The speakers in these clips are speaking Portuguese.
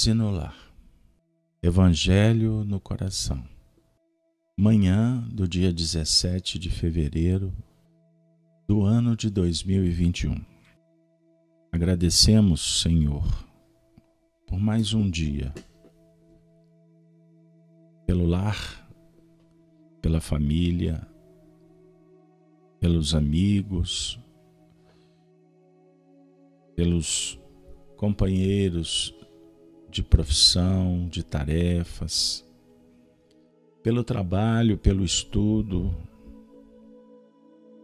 êxtase no lar. Evangelho no coração. Manhã do dia 17 de fevereiro do ano de 2021. Agradecemos, Senhor, por mais um dia, pelo lar, pela família, pelos amigos, pelos companheiros de profissão, de tarefas, pelo trabalho, pelo estudo,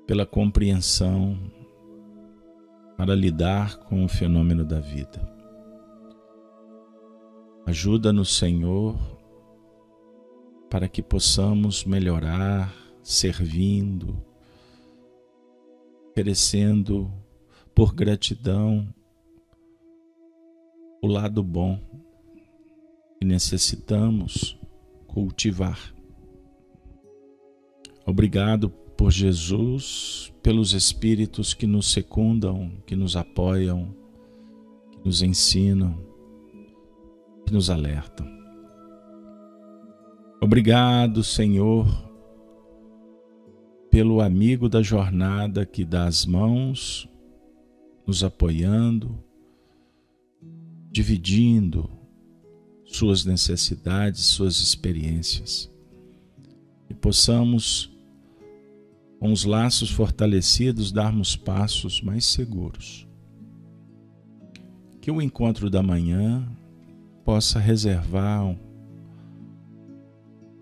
pela compreensão para lidar com o fenômeno da vida. Ajuda-nos, Senhor, para que possamos melhorar servindo, oferecendo por gratidão o lado bom que necessitamos cultivar. Obrigado por Jesus, pelos Espíritos que nos secundam, que nos apoiam, que nos ensinam, que nos alertam. Obrigado, Senhor, pelo amigo da jornada que dá as mãos, nos apoiando, dividindo suas necessidades, suas experiências. E possamos, com os laços fortalecidos, darmos passos mais seguros. Que o encontro da manhã possa reservar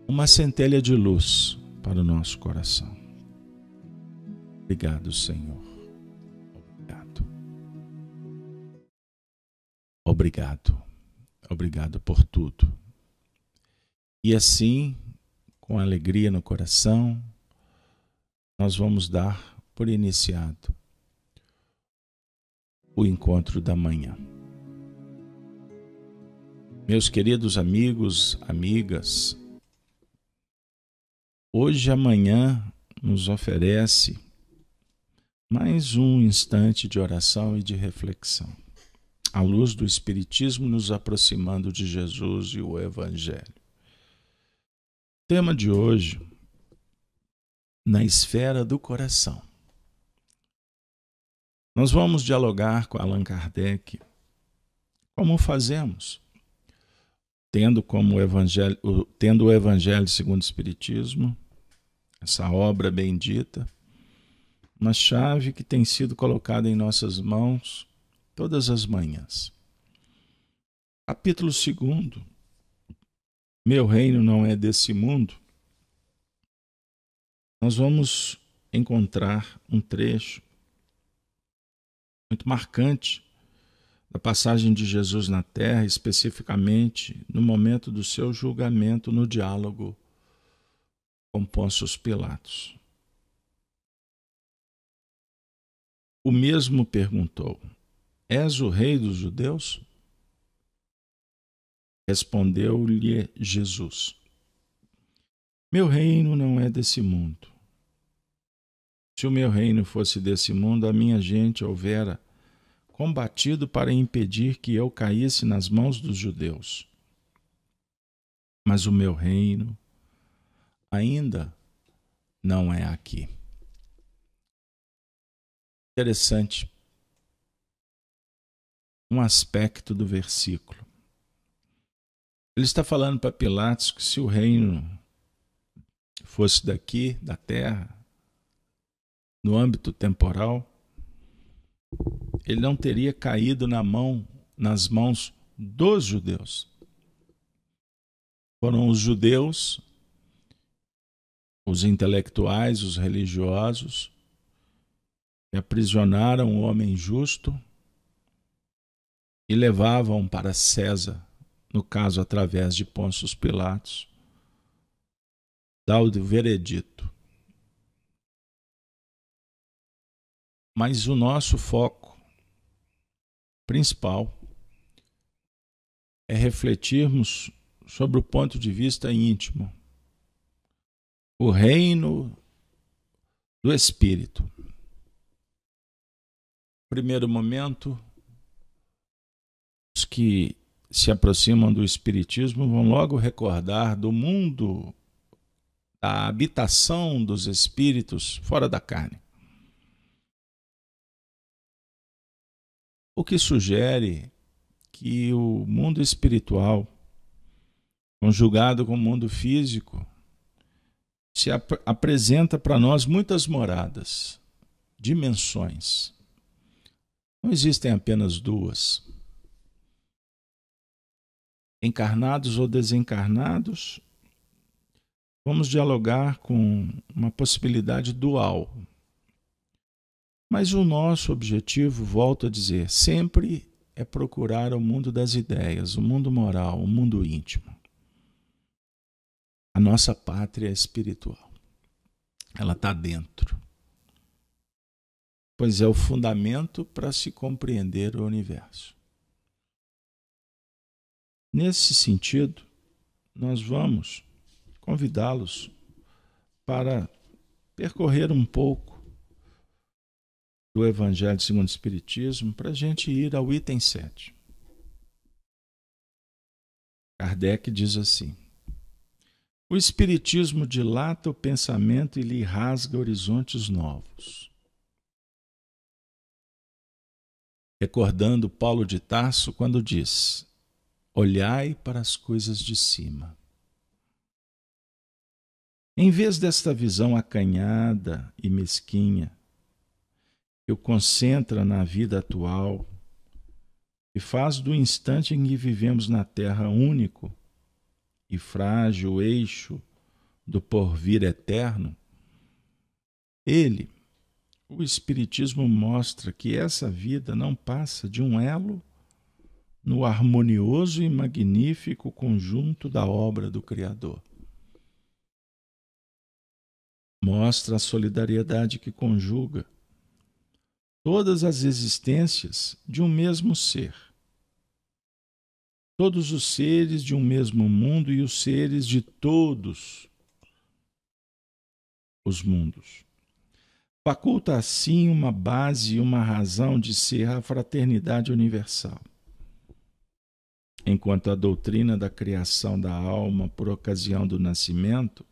uma centelha de luz para o nosso coração. Obrigado, Senhor. Obrigado. Obrigado por tudo. E assim, com alegria no coração, nós vamos dar por iniciado o encontro da manhã. Meus queridos amigos, amigas, hoje amanhã nos oferece mais um instante de oração e de reflexão. A luz do Espiritismo nos aproximando de Jesus e o Evangelho. Tema de hoje: na esfera do coração. Nós vamos dialogar com Allan Kardec. Como fazemos? Tendo como evangelho, tendo o Evangelho segundo o Espiritismo, essa obra bendita, uma chave que tem sido colocada em nossas mãos todas as manhãs. Capítulo 2. Meu reino não é desse mundo. Nós vamos encontrar um trecho muito marcante da passagem de Jesus na terra, especificamente no momento do seu julgamento no diálogo com Pôncio Pilatos. O mesmo perguntou: És o rei dos judeus? Respondeu-lhe Jesus: Meu reino não é desse mundo. Se o meu reino fosse desse mundo, a minha gente houvera combatido para impedir que eu caísse nas mãos dos judeus. Mas o meu reino ainda não é aqui. Interessante um aspecto do versículo. Ele está falando para Pilatos que se o reino fosse daqui, da terra, no âmbito temporal, ele não teria caído na mão, nas mãos dos judeus. Foram os judeus, os intelectuais, os religiosos, que aprisionaram o homem justo e levavam para César, no caso através de Pôncio Pilatos, dar o veredito. Mas o nosso foco principal é refletirmos sobre o ponto de vista íntimo, o reino do Espírito primeiro momento, que se aproximam do Espiritismo vão logo recordar do mundo, da habitação dos espíritos fora da carne. O que sugere que o mundo espiritual, conjugado com o mundo físico, se ap apresenta para nós muitas moradas, dimensões. Não existem apenas duas encarnados ou desencarnados, vamos dialogar com uma possibilidade dual. Mas o nosso objetivo, volto a dizer, sempre é procurar o mundo das ideias, o mundo moral, o mundo íntimo. A nossa pátria espiritual. Ela está dentro. Pois é o fundamento para se compreender o universo. Nesse sentido, nós vamos convidá-los para percorrer um pouco do Evangelho segundo o Espiritismo para a gente ir ao item 7. Kardec diz assim: O Espiritismo dilata o pensamento e lhe rasga horizontes novos. Recordando Paulo de Tarso quando diz: Olhai para as coisas de cima. Em vez desta visão acanhada e mesquinha, que o concentra na vida atual e faz do instante em que vivemos na Terra único e frágil eixo do porvir eterno, ele, o Espiritismo mostra que essa vida não passa de um elo no harmonioso e magnífico conjunto da obra do Criador. Mostra a solidariedade que conjuga todas as existências de um mesmo ser. Todos os seres de um mesmo mundo e os seres de todos os mundos. Faculta assim uma base e uma razão de ser a fraternidade universal enquanto a doutrina da criação da alma por ocasião do nascimento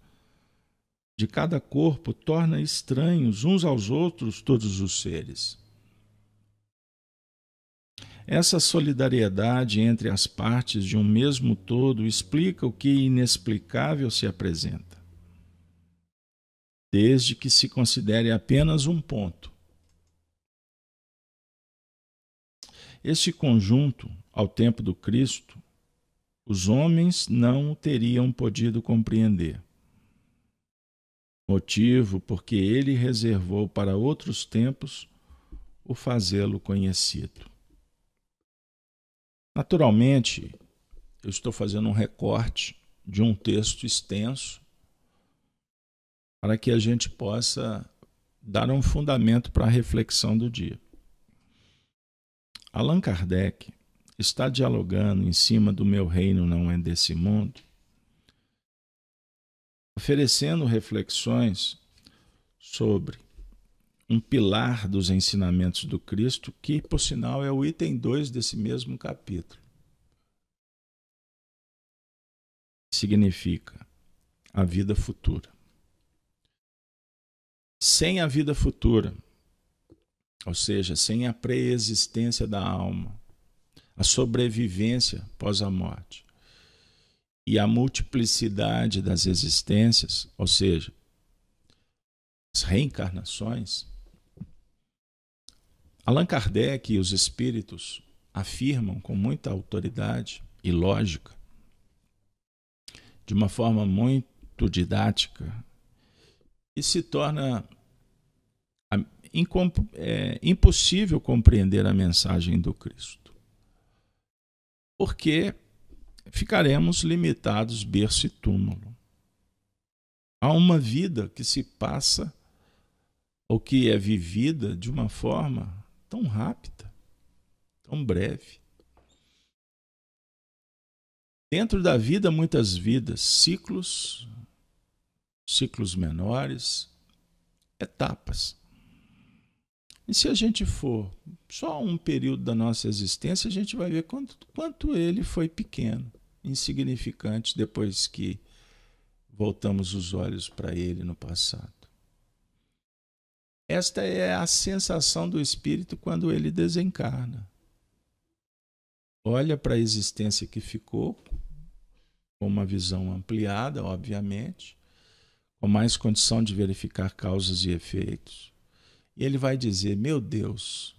de cada corpo torna estranhos uns aos outros todos os seres. Essa solidariedade entre as partes de um mesmo todo explica o que inexplicável se apresenta, desde que se considere apenas um ponto. Este conjunto ao tempo do Cristo, os homens não teriam podido compreender. Motivo porque ele reservou para outros tempos o fazê-lo conhecido. Naturalmente, eu estou fazendo um recorte de um texto extenso para que a gente possa dar um fundamento para a reflexão do dia. Allan Kardec está dialogando em cima do meu reino não é desse mundo, oferecendo reflexões sobre um pilar dos ensinamentos do Cristo, que, por sinal, é o item 2 desse mesmo capítulo. Significa a vida futura. Sem a vida futura, ou seja, sem a preexistência da alma, a sobrevivência pós a morte e a multiplicidade das existências, ou seja, as reencarnações, Allan Kardec e os espíritos afirmam com muita autoridade e lógica, de uma forma muito didática, e se torna é, impossível compreender a mensagem do Cristo porque ficaremos limitados berço e túmulo. Há uma vida que se passa ou que é vivida de uma forma tão rápida, tão breve. Dentro da vida, muitas vidas, ciclos, ciclos menores, etapas. E se a gente for só um período da nossa existência, a gente vai ver quanto, quanto ele foi pequeno, insignificante, depois que voltamos os olhos para ele no passado. Esta é a sensação do espírito quando ele desencarna. Olha para a existência que ficou, com uma visão ampliada, obviamente, com mais condição de verificar causas e efeitos. Ele vai dizer: Meu Deus.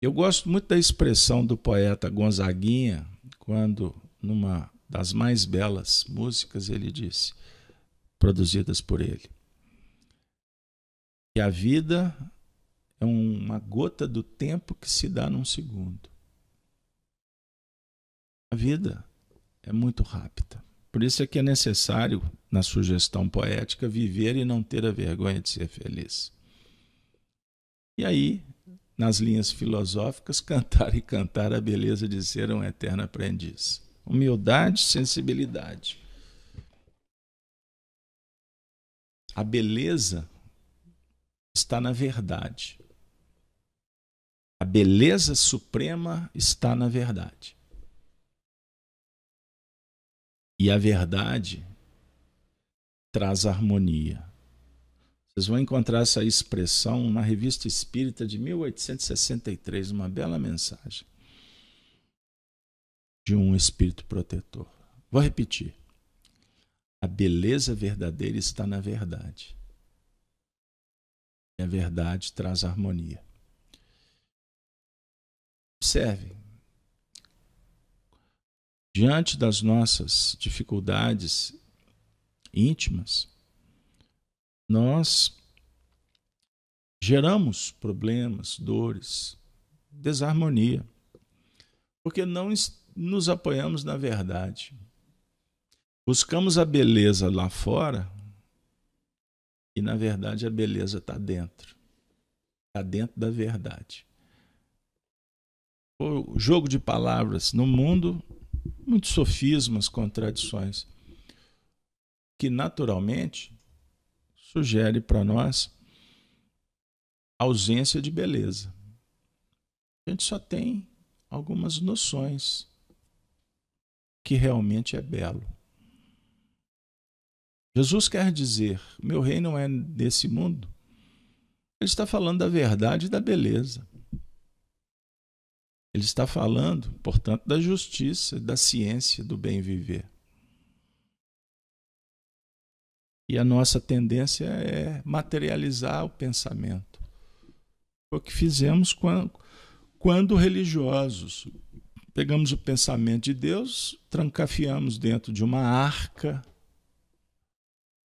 Eu gosto muito da expressão do poeta Gonzaguinha, quando, numa das mais belas músicas, ele disse, produzidas por ele, que a vida é uma gota do tempo que se dá num segundo. A vida é muito rápida. Por isso é que é necessário, na sugestão poética, viver e não ter a vergonha de ser feliz. E aí, nas linhas filosóficas, cantar e cantar a beleza de ser um eterno aprendiz. Humildade, sensibilidade. A beleza está na verdade. A beleza suprema está na verdade. E a verdade traz harmonia. Vocês vão encontrar essa expressão na Revista Espírita de 1863, uma bela mensagem de um espírito protetor. Vou repetir. A beleza verdadeira está na verdade. E a verdade traz harmonia. Observe, diante das nossas dificuldades íntimas, nós geramos problemas, dores, desarmonia, porque não nos apoiamos na verdade. Buscamos a beleza lá fora e, na verdade, a beleza está dentro está dentro da verdade. O jogo de palavras no mundo muitos sofismas, contradições, que naturalmente sugere para nós ausência de beleza. A gente só tem algumas noções que realmente é belo. Jesus quer dizer: meu reino não é desse mundo. Ele está falando da verdade e da beleza. Ele está falando, portanto, da justiça, da ciência, do bem viver. E a nossa tendência é materializar o pensamento. Foi o que fizemos quando, quando religiosos. Pegamos o pensamento de Deus, trancafiamos dentro de uma arca,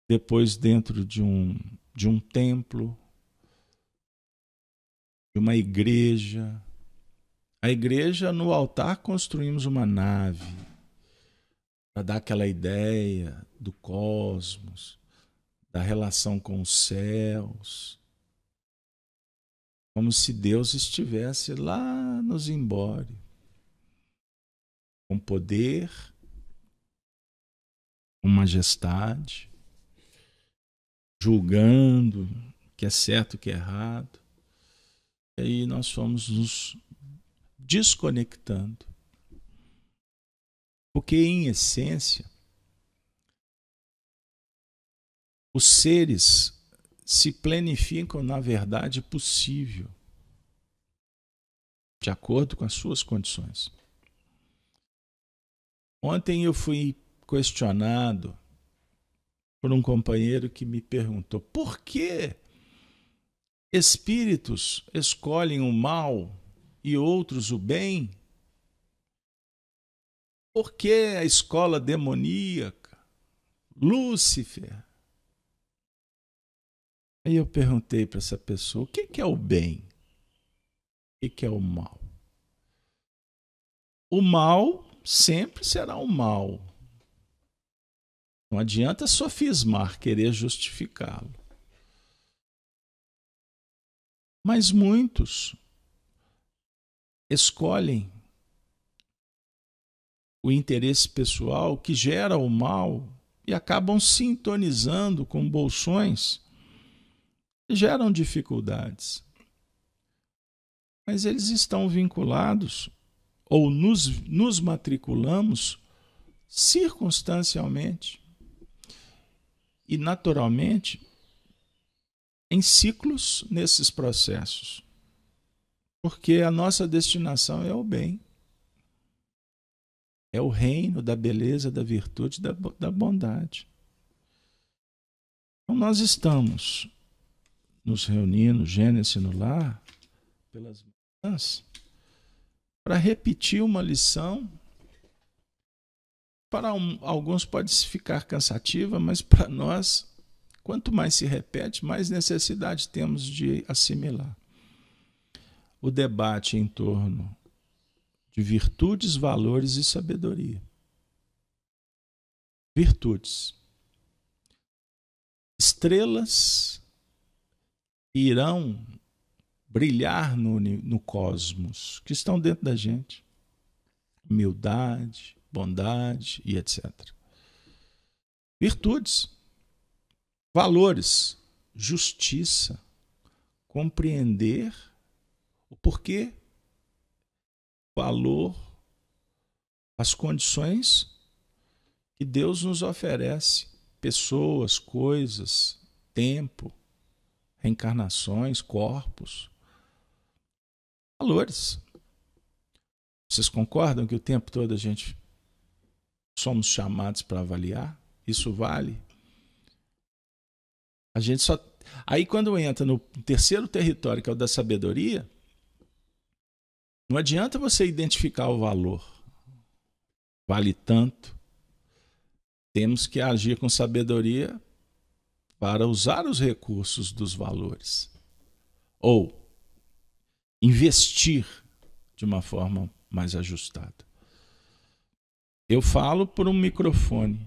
depois dentro de um, de um templo, de uma igreja, a igreja, no altar, construímos uma nave para dar aquela ideia do cosmos, da relação com os céus, como se Deus estivesse lá nos embora, com poder, com majestade, julgando o que é certo o que é errado. E aí nós fomos nos desconectando. Porque, em essência, os seres se planificam na verdade possível, de acordo com as suas condições. Ontem eu fui questionado por um companheiro que me perguntou por que espíritos escolhem o mal e outros o bem? Por que a escola demoníaca? Lúcifer. Aí eu perguntei para essa pessoa: o que é o bem? O que é o mal? O mal sempre será o mal. Não adianta sofismar, querer justificá-lo. Mas muitos escolhem o interesse pessoal que gera o mal e acabam sintonizando com bolsões geram dificuldades. Mas eles estão vinculados ou nos, nos matriculamos circunstancialmente e naturalmente em ciclos nesses processos. Porque a nossa destinação é o bem. É o reino da beleza, da virtude, da, da bondade. Então nós estamos nos reunindo, Gênesis no lar, pelas manhãs, para repetir uma lição. Para um, alguns pode ficar cansativa, mas para nós, quanto mais se repete, mais necessidade temos de assimilar. O debate em torno de virtudes, valores e sabedoria. Virtudes. Estrelas irão brilhar no, no cosmos, que estão dentro da gente. Humildade, bondade e etc. Virtudes, valores, justiça, compreender o porquê, valor, as condições que Deus nos oferece, pessoas, coisas, tempo, reencarnações, corpos, valores. Vocês concordam que o tempo todo a gente somos chamados para avaliar? Isso vale? A gente só. Aí quando entra no terceiro território, que é o da sabedoria, não adianta você identificar o valor. Vale tanto. Temos que agir com sabedoria para usar os recursos dos valores. Ou investir de uma forma mais ajustada. Eu falo por um microfone.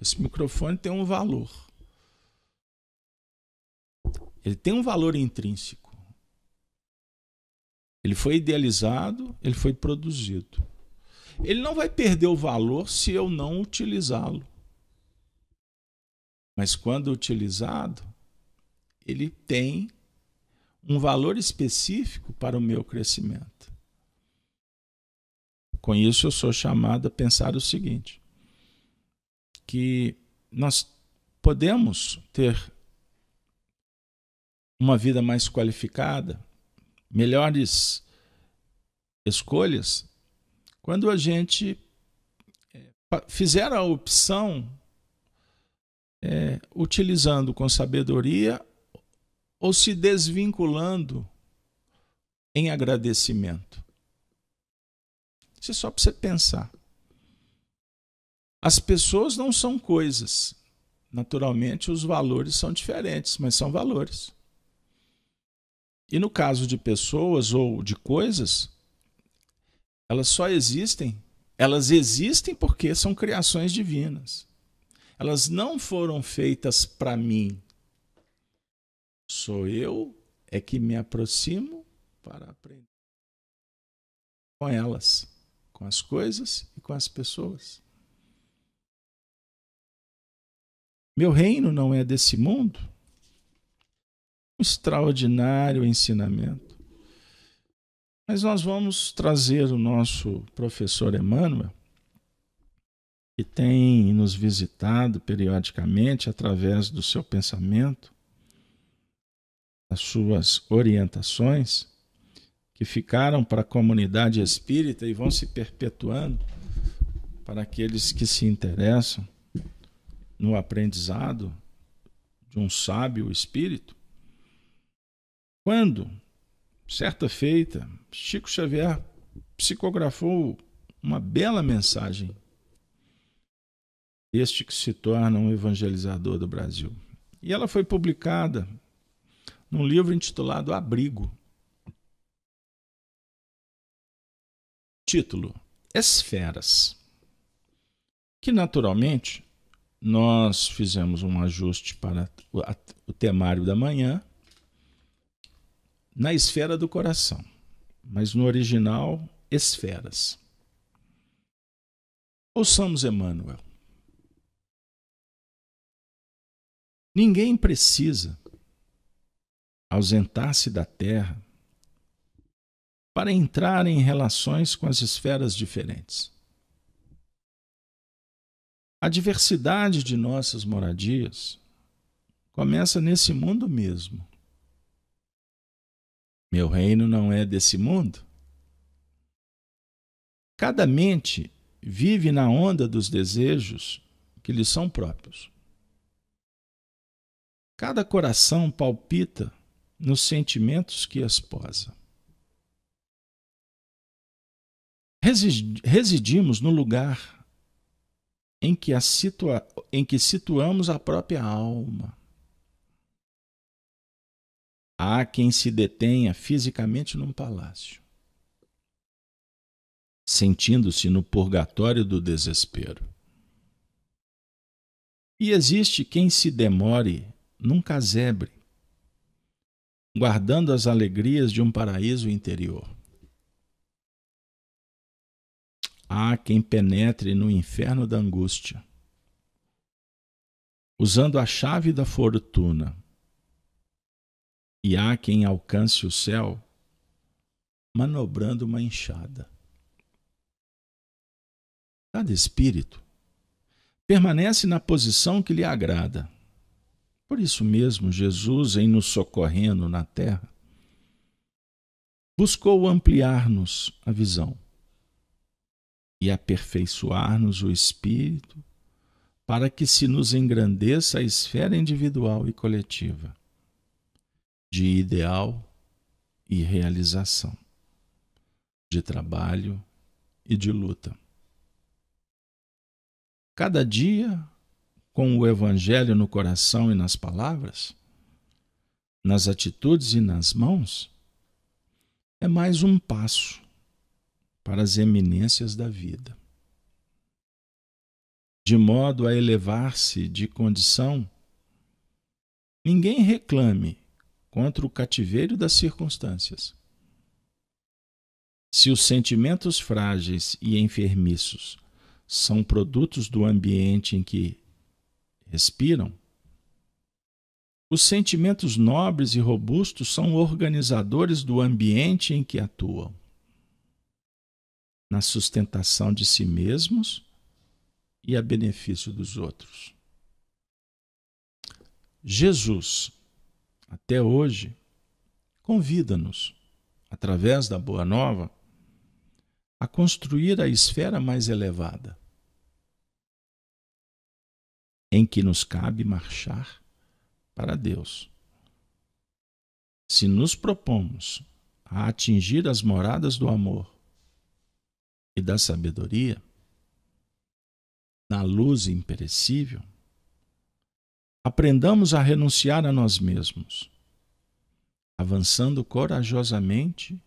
Esse microfone tem um valor. Ele tem um valor intrínseco. Ele foi idealizado, ele foi produzido. Ele não vai perder o valor se eu não utilizá-lo. Mas quando utilizado, ele tem um valor específico para o meu crescimento. Com isso, eu sou chamado a pensar o seguinte: que nós podemos ter uma vida mais qualificada, melhores escolhas, quando a gente é, fizer a opção é, utilizando com sabedoria ou se desvinculando em agradecimento. Isso é só para você pensar. As pessoas não são coisas. Naturalmente, os valores são diferentes, mas são valores. E no caso de pessoas ou de coisas, elas só existem, elas existem porque são criações divinas. Elas não foram feitas para mim, Sou eu é que me aproximo para aprender com elas, com as coisas e com as pessoas. Meu reino não é desse mundo? Um extraordinário ensinamento. Mas nós vamos trazer o nosso professor Emmanuel, que tem nos visitado periodicamente através do seu pensamento, as suas orientações que ficaram para a comunidade espírita e vão se perpetuando para aqueles que se interessam no aprendizado de um sábio espírito. Quando, certa feita, Chico Xavier psicografou uma bela mensagem, este que se torna um evangelizador do Brasil. E ela foi publicada num livro intitulado Abrigo. Título: Esferas. Que naturalmente nós fizemos um ajuste para o temário da manhã na esfera do coração, mas no original, esferas. Ouçamos Emmanuel. Ninguém precisa ausentar-se da Terra para entrar em relações com as esferas diferentes. A diversidade de nossas moradias começa nesse mundo mesmo. Meu reino não é desse mundo. Cada mente vive na onda dos desejos que lhe são próprios. Cada coração palpita nos sentimentos que as posa. Residimos no lugar em que, situa em que situamos a própria alma. Há quem se detenha fisicamente num palácio, sentindo-se no purgatório do desespero. E existe quem se demore num casebre, guardando as alegrias de um paraíso interior. Há quem penetre no inferno da angústia, usando a chave da fortuna e há quem alcance o céu manobrando uma enxada. Cada espírito permanece na posição que lhe agrada. Por isso mesmo, Jesus, em nos socorrendo na terra, buscou ampliar-nos a visão e aperfeiçoar-nos o espírito para que se nos engrandeça a esfera individual e coletiva de ideal e realização, de trabalho e de luta. Cada dia, com o Evangelho no coração e nas palavras, nas atitudes e nas mãos, é mais um passo para as eminências da vida. De modo a elevar-se de condição, ninguém reclame contra o cativeiro das circunstâncias. Se os sentimentos frágeis e enfermiços são produtos do ambiente em que respiram, os sentimentos nobres e robustos são organizadores do ambiente em que atuam, na sustentação de si mesmos e a benefício dos outros. Jesus até hoje, convida-nos, através da Boa Nova, a construir a esfera mais elevada, em que nos cabe marchar para Deus. Se nos propomos a atingir as moradas do amor e da sabedoria, na luz imperecível, Aprendamos a renunciar a nós mesmos, avançando corajosamente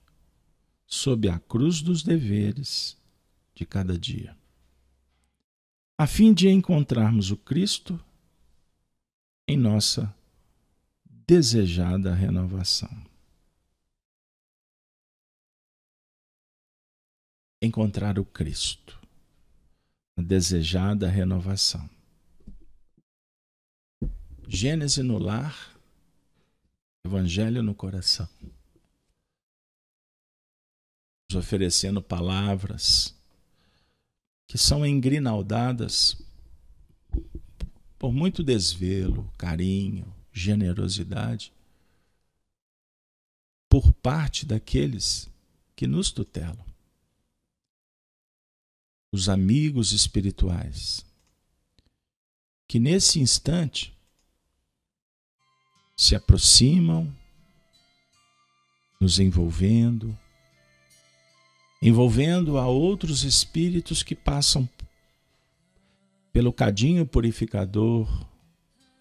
sob a cruz dos deveres de cada dia, a fim de encontrarmos o Cristo em nossa desejada renovação. Encontrar o Cristo, a desejada renovação. Gênese no lar, Evangelho no coração. Nos oferecendo palavras que são engrinaldadas por muito desvelo, carinho, generosidade por parte daqueles que nos tutelam. Os amigos espirituais, que nesse instante se aproximam, nos envolvendo, envolvendo a outros espíritos que passam pelo cadinho purificador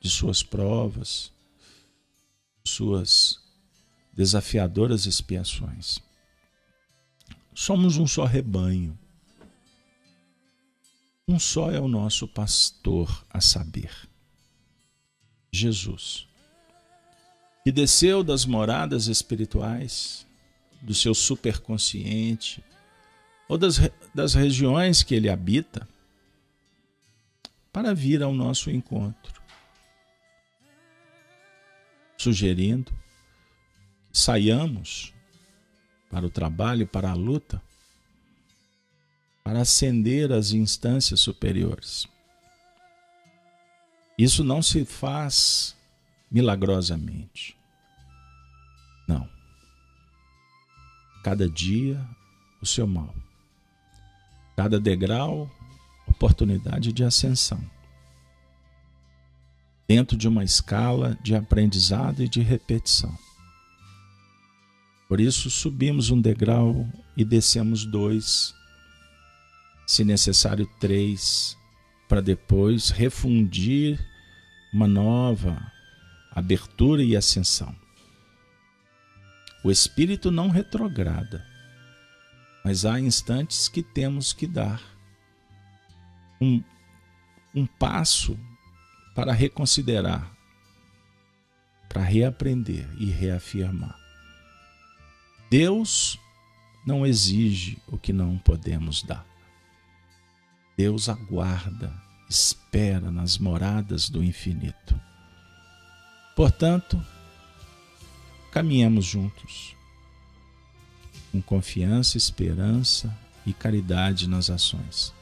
de suas provas, suas desafiadoras expiações. Somos um só rebanho. Um só é o nosso pastor a saber: Jesus que desceu das moradas espirituais, do seu superconsciente, ou das, das regiões que ele habita, para vir ao nosso encontro, sugerindo saiamos para o trabalho, para a luta, para ascender às instâncias superiores. Isso não se faz milagrosamente. Não. Cada dia o seu mal. Cada degrau, oportunidade de ascensão. Dentro de uma escala de aprendizado e de repetição. Por isso, subimos um degrau e descemos dois, se necessário, três, para depois refundir uma nova abertura e ascensão. O espírito não retrograda, mas há instantes que temos que dar um, um passo para reconsiderar, para reaprender e reafirmar. Deus não exige o que não podemos dar. Deus aguarda, espera nas moradas do infinito. Portanto, caminhemos juntos, com confiança, esperança e caridade nas ações.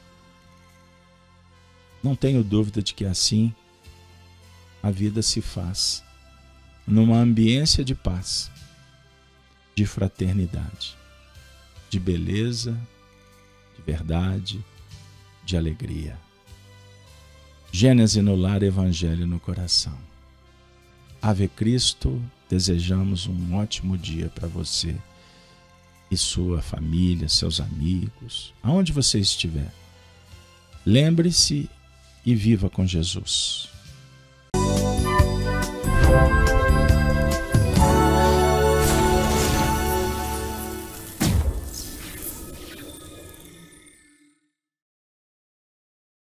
Não tenho dúvida de que assim a vida se faz numa ambiência de paz, de fraternidade, de beleza, de verdade, de alegria. Gênese no lar, Evangelho no coração. Ave Cristo, desejamos um ótimo dia para você e sua família, seus amigos, aonde você estiver. Lembre-se e viva com Jesus.